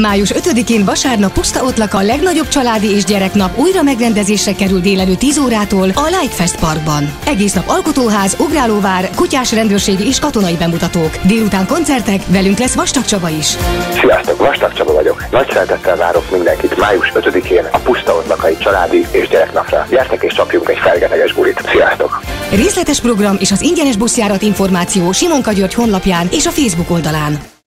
Május 5-én vasárnap Puszta Otlak a legnagyobb családi és gyereknap újra megrendezésre kerül délelőtt 10 órától a Lightfest Parkban. Egész nap alkotóház, ugrálóvár, kutyás rendőrségi és katonai bemutatók. Délután koncertek, velünk lesz Vastag Csaba is. Sziasztok, Vastag Csaba vagyok. Nagy szeretettel várok mindenkit május 5-én a Puszta Otlakai családi és gyereknapra. Gyertek és csapjunk egy felgeteges bulit. Sziasztok! Részletes program és az ingyenes buszjárat információ Simonka György honlapján és a Facebook oldalán.